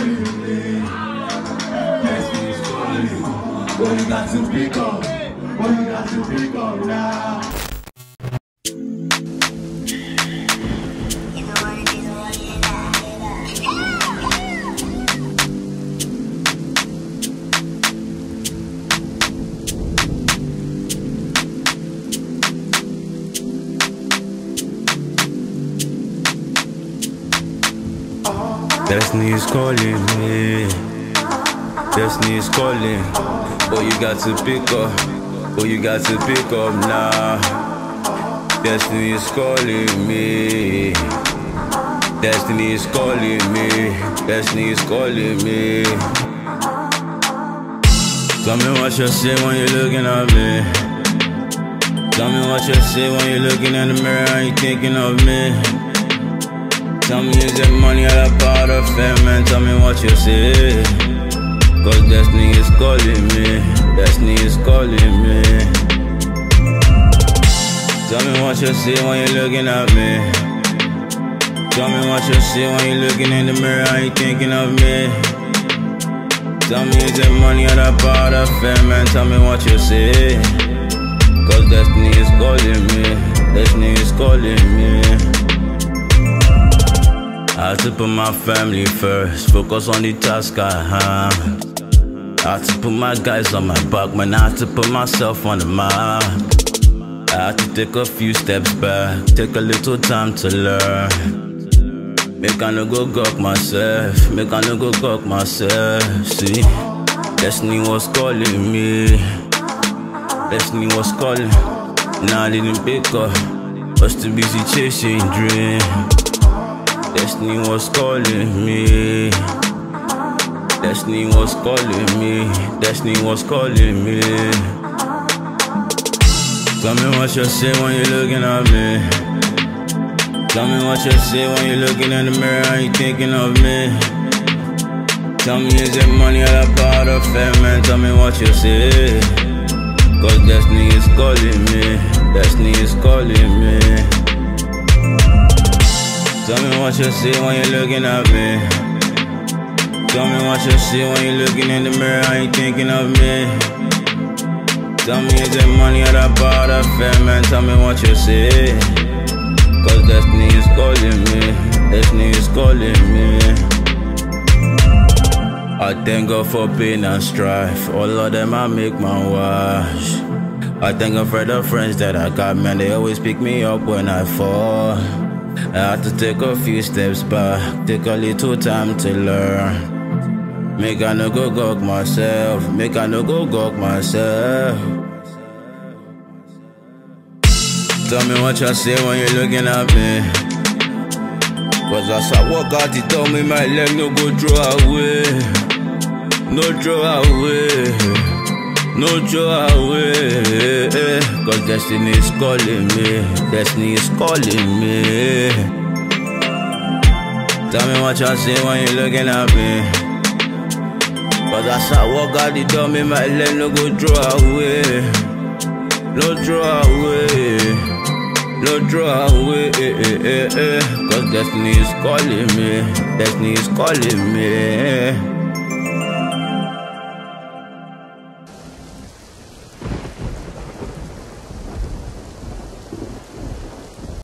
What you got to pick up? What you got to pick up now? Destiny is calling me. Destiny is calling. But you got to pick up. But you got to pick up now. Destiny is calling me. Destiny is calling me. Destiny is calling me. Tell me what you see when you're looking at me. Tell me what you see when you're looking in the mirror and you're thinking of me. Tell me is it money or a fame and tell me what you see. Cause destiny is calling me, destiny is calling me. Tell me what you see when you're looking at me. Tell me what you see when you're looking in the mirror and you thinking of me. Tell me is it money or a part of fame and tell me what you see. Cause destiny is calling me, destiny is calling me. I had to put my family first, focus on the task I have. I had to put my guys on my back, man. I had to put myself on the map. I had to take a few steps back, take a little time to learn. Make I no go gawk myself, make I no go gawk myself. See, destiny was calling me, destiny was calling. Now I didn't pick up, was too busy chasing dreams. Destiny was calling me. Destiny was calling me. Destiny was calling me. Tell me what you say when you're looking at me. Tell me what you say when you're looking in the mirror and you thinking of me. Tell me is it money or a part of fame man? Tell me what you say. Cause destiny is calling me. Destiny is calling me. Tell me what you see when you're looking at me. Tell me what you see when you're looking in the mirror and you thinking of me. Tell me is it money or a part of fame man? Tell me what you see. Cause destiny is calling me. Destiny is calling me. I thank God for pain and strife. All of them I make my wash. I thank God for the friends that I got, man. They always pick me up when I fall. I had to take a few steps back, take a little time to learn. Make I no go gawk myself, make I no go gawk myself. Tell me what you say when you're looking at me. Cause as I walk out, he told me my leg no go draw away. No draw away. No draw away. Destiny is calling me. Destiny is calling me. Tell me what you say when you're looking at me. Cause as I walk out the door, me my leg no go draw away. No draw away. No draw away. Cause destiny is calling me. Destiny is calling me.